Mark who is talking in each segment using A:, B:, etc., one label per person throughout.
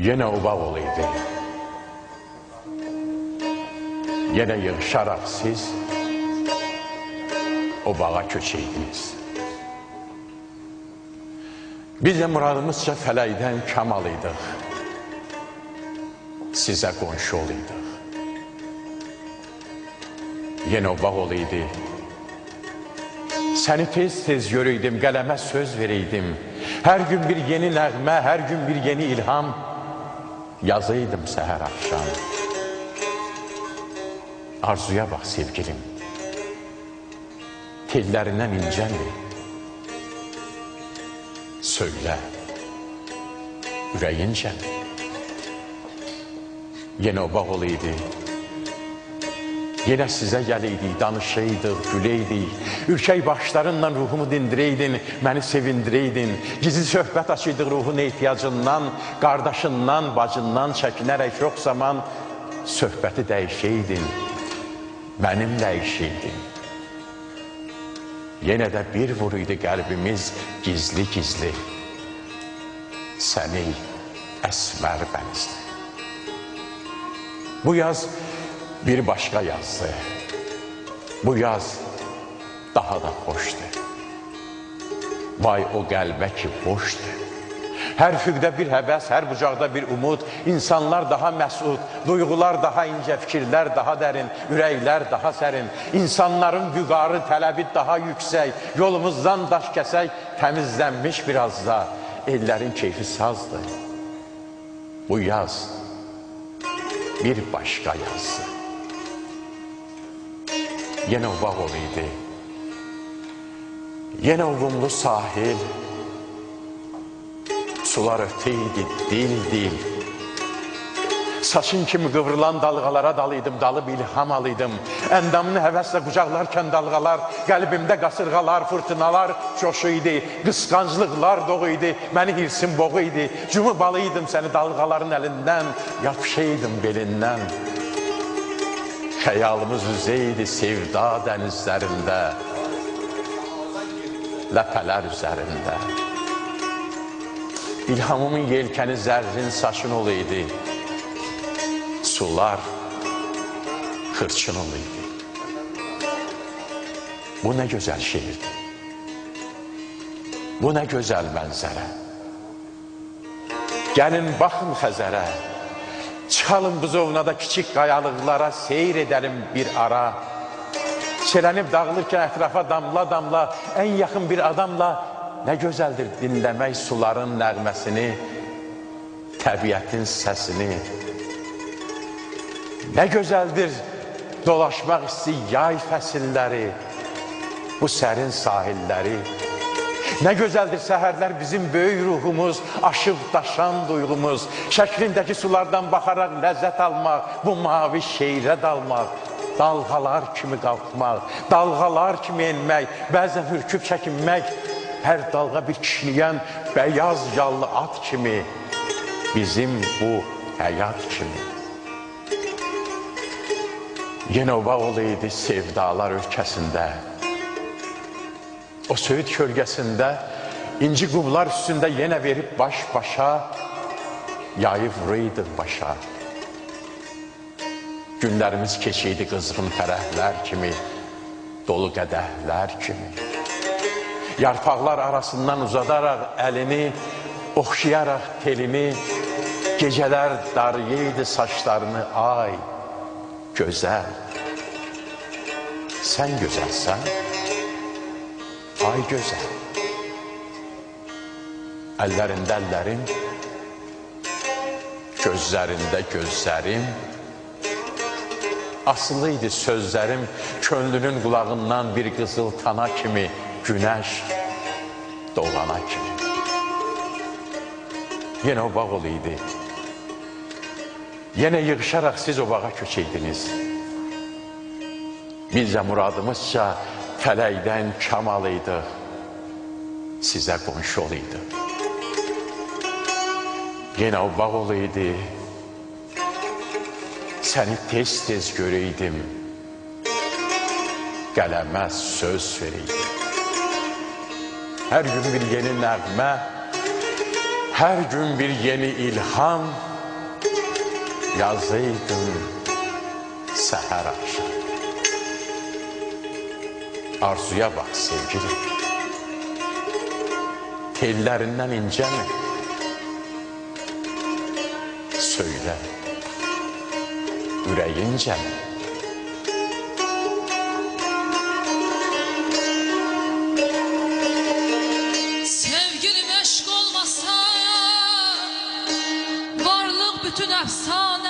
A: Yenə uvaq olaydı. Yenə yığışaraq siz o bağa köçəydiniz. Biz də muradımızca fələkdən kamal idik. Sizə qonşu olaydıq. Yenə o bağ olaydı. Səni tez-tez görəydim, qələmə söz verəydim. Hər gün bir yeni nəğmə, hər gün bir yeni ilham yazaydım səhər axşam. Arzuya bax sevgilim. Tellərindən incəmi? Söylə. Ürəyincəmi? Yenə o bağ olaydı. Yenə sizə gələydik, danışaydıq, güləydik. Ürkək başlarınla ruhumu dindirəydin, məni sevindirəydin. Gizli söhbət açıydıq ruhun ehtiyacından, qardaşından, bacından çəkinərək çox zaman söhbəti dəyişəydin, mənimlə işəydin. Yenə də bir vuruydu qəlbimiz gizli-gizli. Səni əsmər bənizli. Bu yaz bir başqa yazdı. Bu yaz daha da xoşdur. Vay o qəlbə ki, boşdur. Hər füqdə bir həvəs, hər bucaqda bir umud, insanlar daha məsud, duyğular daha incə, fikirlər daha dərin, ürəklər daha sərin, insanların vüqarı, tələbi daha yüksək, yolumuzdan daş kəsək, təmizlənmiş biraz da, ellərin keyfi sazdır. Bu yaz bir başqa yazdı. Yenə bağ olaydı. Yenə uvumlu sahil. Sular öteydi dil-dil. Saçın kimi qıvrılan dalğalara dalıydım, dalıb ilham alıydım. Əndamını həvəslə qucaqlarkən dalğalar, qəlbimdə qasırğalar, fırtınalar coşuydu, qısqanclıqlar doğu idi, məni hirsim boğu idi. Cumub alıydım səni dalğaların əlindən, yapışaydım belindən. Xəyalımız üzeydi sevda dənizlərində, ləpələr üzərində. İlhamımın yelkəni zərrin saçın olaydı, sular xırçın olaydı. Bu nə gözəl şeirdir. Bu nə gözəl mənzərə. Gəlin, baxın Xəzərə. Çıxalım buzovnada kiçik qayalıqlara, seyr edəlim bir ara. Çelənib dağılırkən ətrafa damla-damla, ən yaxın bir adamla nə gözəldir dinləmək suların nəğməsini, təbiətin səsini. Nə gözəldir dolaşmaq isti yay fəsilləri, bu sərin sahilləri. Nə gözəldir səhərlər bizim böyük ruhumuz, aşıb daşan duyğumuz, şəklindəki sulardan baxaraq ləzzət almaq, bu mavi şeirə dalmaq, dalğalar kimi qalxmaq, dalğalar kimi enmək, bəzən hürküb çəkinmək, hər dalğa bir kişniyən bəyaz yallı at kimi, bizim bu həyat kimi. Bağ olaydı sevdalar ölkəsində, O söyüd kölgəsində inci qumlar üstündə yenə verib baş-başa yayı vuruydu başa. Günlərimiz keçiydi qızğın fərəhlər kimi, dolu qədəhlər kimi. Yarpaqlar arasından uzadaraq əlini, oxşayaraq telini, gecələr darıyıydı saçlarını ay, gözəl. Sən gözəlsən, Ay gözəl. Əllərində əllərim, gözlərində gözlərim, asılıydı sözlərim könlünün qulağından bir qızıl tana kimi, günəş doğana kimi. Yenə o bağ olaydı. Yenə yığışaraq siz o bağa köçəydiniz. Biz də muradımızca Fələkdən kamal idi, sizə qonşol idi. Yenə o bağol idi, səni tez-tez görəydim, qələmə söz verəydim. Hər gün bir yeni nəğmə, hər gün bir yeni ilham yazıydım səhər axşam. Arzuya bak sevgilim. Tellerinden ince mi? Söyle. Yüreğince mi?
B: Sevgilim aşk olmasa varlık bütün efsane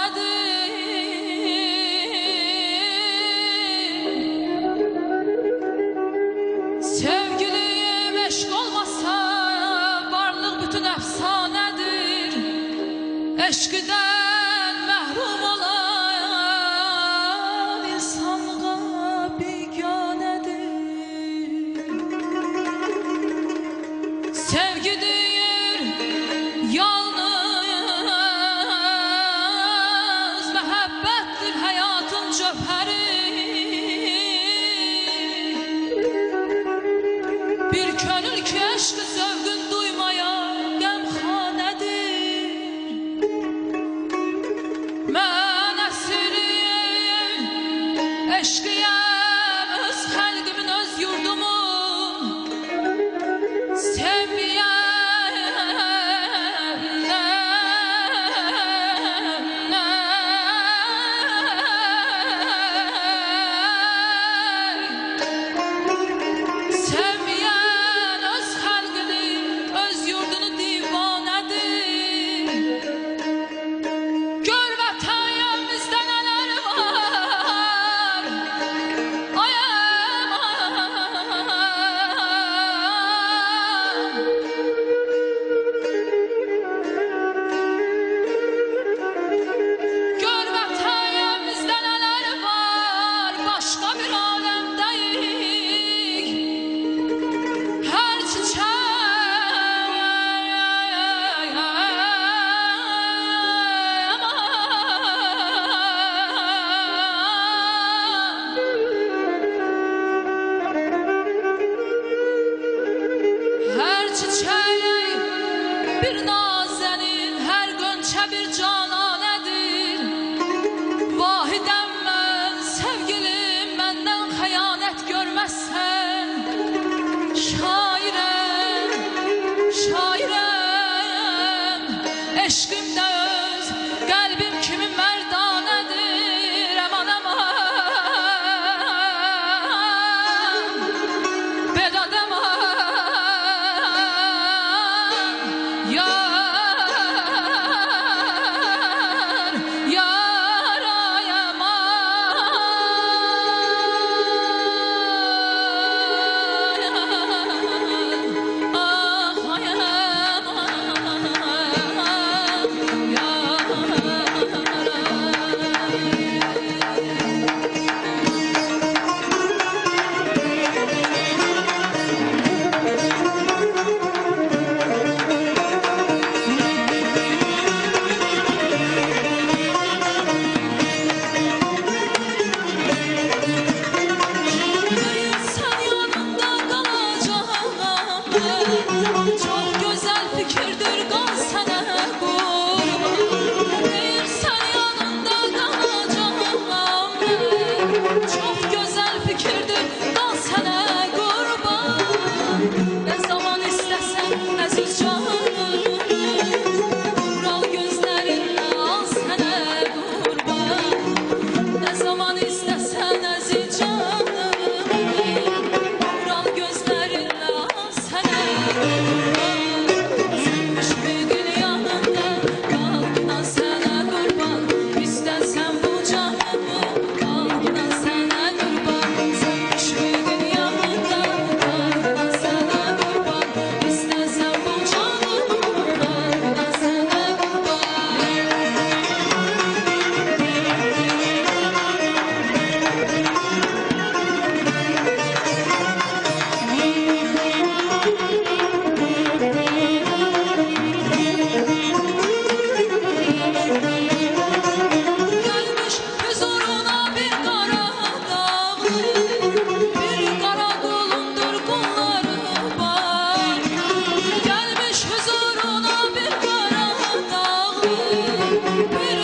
B: Pero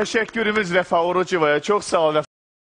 B: Teşekkürümüz Refah Orucuva'ya. Çok
C: sağ ol Refah.